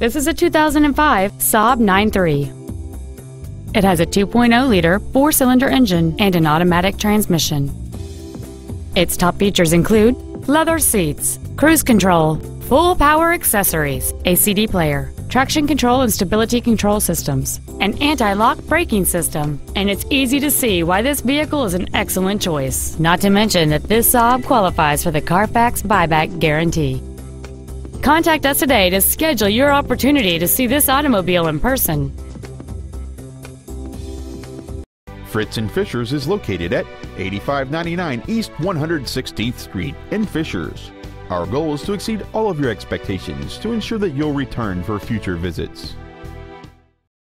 This is a 2005 Saab 9-3. It has a 2.0-liter four-cylinder engine and an automatic transmission. Its top features include leather seats, cruise control, full power accessories, a CD player, traction control and stability control systems, an anti-lock braking system, and it's easy to see why this vehicle is an excellent choice. Not to mention that this Saab qualifies for the Carfax buyback guarantee. Contact us today to schedule your opportunity to see this automobile in person. Fritz in Fishers is located at 8599 East 116th Street in Fishers. Our goal is to exceed all of your expectations to ensure that you'll return for future visits.